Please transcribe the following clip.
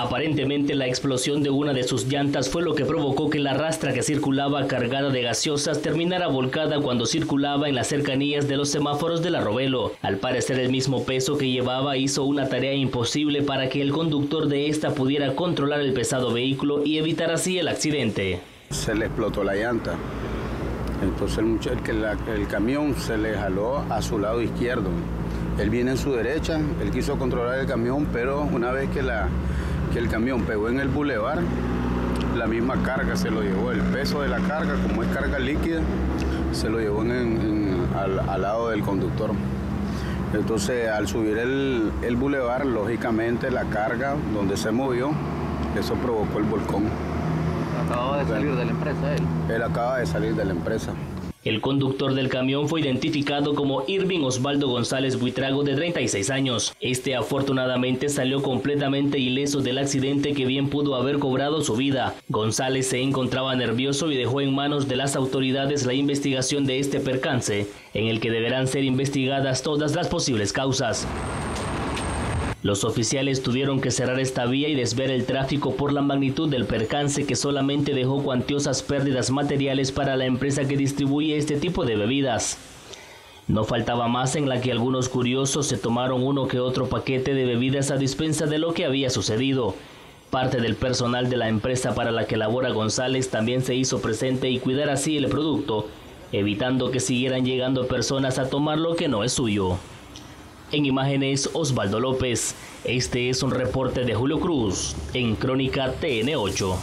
Aparentemente la explosión de una de sus llantas fue lo que provocó que la rastra que circulaba cargada de gaseosas terminara volcada cuando circulaba en las cercanías de los semáforos de la Robelo. Al parecer el mismo peso que llevaba hizo una tarea imposible para que el conductor de esta pudiera controlar el pesado vehículo y evitar así el accidente. Se le explotó la llanta. Entonces el, el camión se le jaló a su lado izquierdo. Él viene en su derecha, él quiso controlar el camión, pero una vez que la que el camión pegó en el bulevar, la misma carga se lo llevó, el peso de la carga, como es carga líquida, se lo llevó al, lado del conductor. Entonces, al subir el, el bulevar, lógicamente la carga donde se movió, eso provocó el volcón. ¿Acaba de salir de la empresa él? Él acaba de salir de la empresa. El conductor del camión fue identificado como Irving Osvaldo González Buitrago de 36 años. Este afortunadamente salió completamente ileso del accidente que bien pudo haber cobrado su vida. González se encontraba nervioso y dejó en manos de las autoridades la investigación de este percance, en el que deberán ser investigadas todas las posibles causas. Los oficiales tuvieron que cerrar esta vía y desviar el tráfico por la magnitud del percance que solamente dejó cuantiosas pérdidas materiales para la empresa que distribuye este tipo de bebidas. No faltaba más en la que algunos curiosos se tomaron uno que otro paquete de bebidas a dispensa de lo que había sucedido. Parte del personal de la empresa para la que labora González también se hizo presente y cuidar así el producto, evitando que siguieran llegando personas a tomar lo que no es suyo. En imágenes, Osvaldo López. Este es un reporte de Julio Cruz en Crónica TN8.